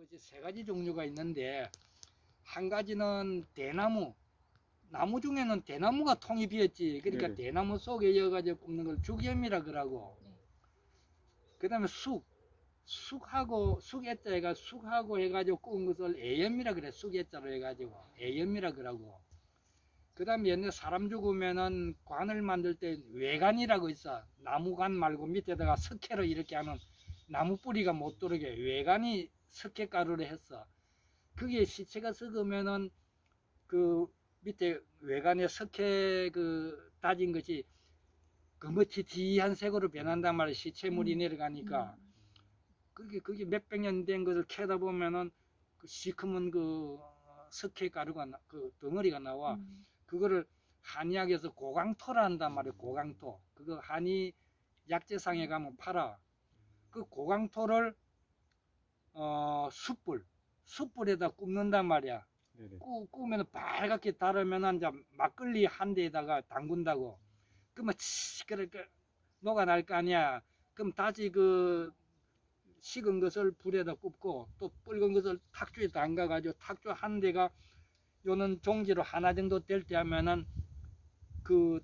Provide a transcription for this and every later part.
것이 세 가지 종류가 있는데 한 가지는 대나무 나무 중에는 대나무가 통이 비었지. 그러니까 네네. 대나무 속에 이어가지고 굽는 걸 죽염이라 그러고. 네. 그 다음에 쑥 쑥하고 쑥애자가 쑥하고 해가지고 구운 것을 애염이라 그래. 쑥애자로 해가지고 애염이라 그러고. 그 다음에 옛날 사람 죽으면은 관을 만들 때 외관이라고 있어. 나무관 말고 밑에다가 석회로 이렇게 하는 나무 뿌리가 못 들어게. 외관이 석회 가루를 했어. 그게 시체가 썩으면은 그 밑에 외관에 석회 그 다진 것이 거머튀튀한 색으로 변한단 말이야. 시체물이 음. 내려가니까. 그게 그게 몇백 년 된 것을 캐다 보면은 그 시커먼 그 석회 가루가 나- 그 덩어리가 나와. 음. 그거를 한의학에서 고강토라 한단 말이에요 고강토. 그거 한의 약재상에 가면 팔아. 그 고강토를 어 숯불 숯불에다 굽는단 말이야 네네. 구, 구우면 빨갛게 달으면 이제 막걸리 한 대에다가 담근다고 그러면 치 그렇게 녹아날 거 아니야 그럼 다시 그 식은 것을 불에다 굽고 또 붉은 것을 탁주에 담가 가지고 탁주 한 대가 요는 종지로 하나 정도 될 때 하면은 그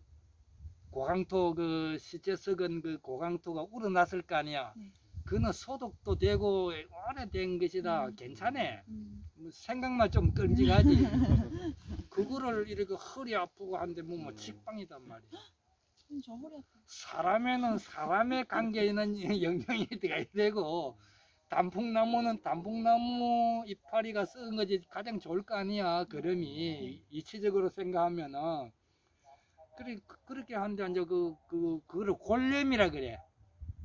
고강토 그 시체 썩은 그 고강토가 우러났을 거 아니야 네. 그는 소독도 되고 오래된 것이다 음. 괜찮아 음. 뭐 생각만 좀 끔찍하지. 그거를 이렇게 허리 아프고 한데 뭐, 뭐 음. 직방이단 말이야. 음, 저 허리 아파. 사람에는 사람의 관계에 있는 영향이 들어가야 되고 단풍나무는 단풍나무 이파리가 썩은 거지 가장 좋을 거 아니야 걸음이 이치적으로 생각하면은 그래 그- 그렇게 하는데 이제 그, 그 그거를 골염이라 그래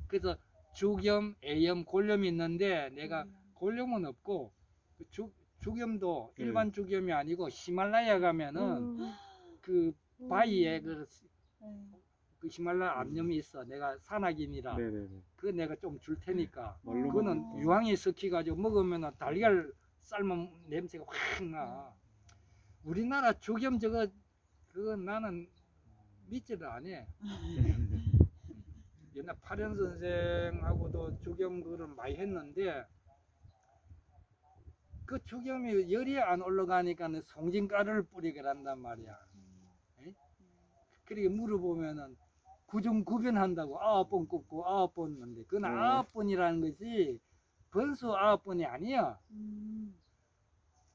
그래서 죽염, 애염, 골염이 있는데 내가 음. 골염은 없고 그 죽, 죽염도 네. 일반 죽염이 아니고 히말라야 가면은 음. 그 바위에 그, 네. 그 히말라야 암염이 있어 내가 산악인이라 네네네. 그거 내가 좀 줄 테니까 말로 그거는 어. 유황이 섞여가지고 먹으면 달걀 삶은 냄새가 확 나. 우리나라 죽염 저거 그거 나는 믿지를 않아. 옛날 파련 선생하고도 죽염 그걸 많이 했는데 그 죽염이 열이 안 올라가니까 송진가루를 뿌리게 한단 말이야. 음. 그렇게 물어보면은 구중 구변한다고 아홉 번 굽고 아홉 번 넣는데 그건 음. 아홉 번이라는 것이 번수 아홉 번이 아니야. 음.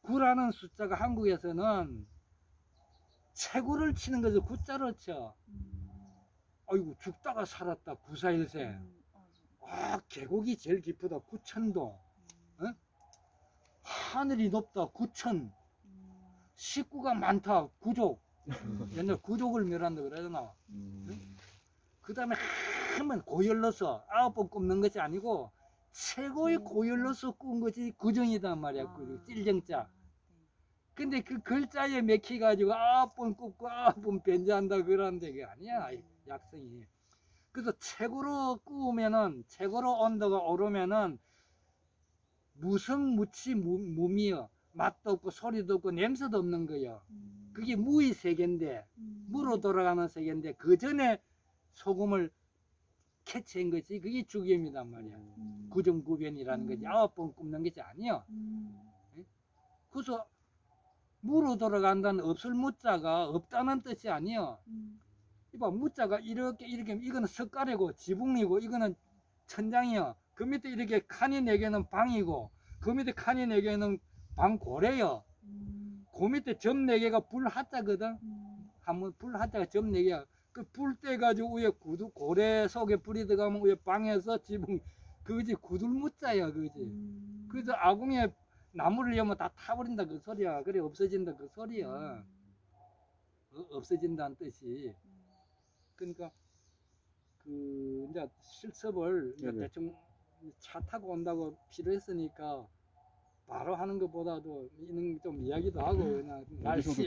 구라는 숫자가 한국에서는 채구를 치는 것을 구자로 쳐. 음. 아이고 죽다가 살았다 구사일세. 음. 어. 아 계곡이 제일 깊다 구천도. 하늘이 높다 구천. 음. 식구가 많다 구족. 옛날 구족을 멸한다 그러잖아. 음. 그 다음에 한번 고열러서 아홉 번 굽는 것이 아니고 최고의 음. 고열러서 구운 것이 구정이단 말이야. 아. 그 찔정자. 네. 근데 그 글자에 맥혀가지고 아홉 번 굽고 아홉 번 변제한다 그러는데 그게 아니야. 음. 약성이. 그래서 최고로 구우면은 최고로 온도가 오르면은 무성 무치 무, 무미여 맛도 없고 소리도 없고 냄새도 없는 거요. 음. 그게 무의 세계인데 음. 무로 돌아가는 세계인데 그 전에 소금을 캐치한 것이 그게 죽임이단 말이야. 음. 구정구변이라는 거지. 음. 아홉 번 굽는 것이 아니야. 음. 그래서 무로 돌아간다는 없을 무자가 없다는 뜻이 아니야. 음. 이봐 무자가 이렇게 이렇게 이거는 석가래고 지붕이고 이거는 천장이야. 그 밑에 이렇게 칸이 네 개는 방이고 그 밑에 칸이 네 개는 방고래요. 음. 그 밑에 점 네 개가 불하자거든. 음. 한번 불 하자가 점 네 개야. 그불 떼 가지고 위에 구두 고래 속에 불이 들어가면 위에 방에서 지붕 그거지 구들무자야 그거지. 음. 그래서 아궁에 나무를 여면 다 타버린다 그 소리야. 그래 없어진다 그 소리야. 음. 어, 없어진다는 뜻이. 음. 그러니까 그 이제 실습을 이제 네네. 대충 차 타고 온다고 필요했으니까 바로 하는 것보다도 이런 좀 이야기도 하고 그냥 날씨